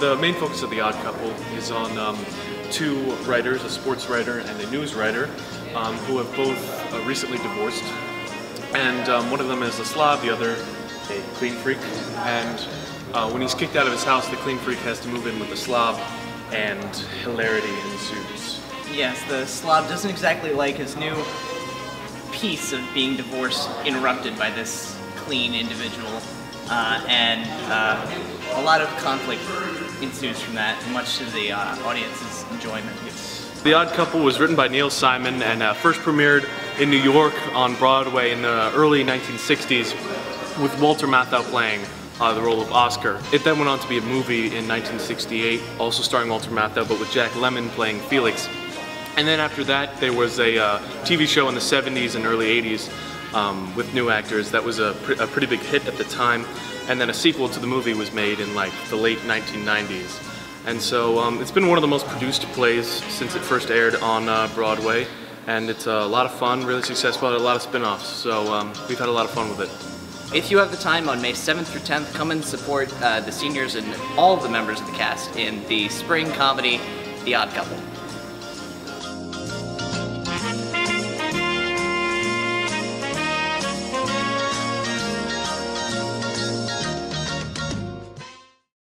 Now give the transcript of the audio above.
The main focus of The Odd Couple is on um, two writers, a sports writer and a news writer, um, who have both uh, recently divorced. And um, one of them is a slob, the other a clean freak. And uh, when he's kicked out of his house, the clean freak has to move in with the slob, and hilarity ensues. Yes, the slob doesn't exactly like his new peace of being divorced interrupted by this clean individual. Uh, and uh, a lot of conflict ensues from that, much to the uh, audience's enjoyment. The Odd Couple was written by Neil Simon and uh, first premiered in New York on Broadway in the early 1960s with Walter Matthau playing uh, the role of Oscar. It then went on to be a movie in 1968, also starring Walter Matthau, but with Jack Lemmon playing Felix. And then after that, there was a uh, TV show in the 70s and early 80s um, with new actors. That was a, pr a, pretty big hit at the time. And then a sequel to the movie was made in like the late 1990s. And so um, it's been one of the most produced plays since it first aired on uh, Broadway. And it's a lot of fun, really successful, a lot of spin-offs. So um, we've had a lot of fun with it. If you have the time on May 7th through 10th, come and support uh, the seniors and all the members of the cast in the spring comedy, The Odd Couple.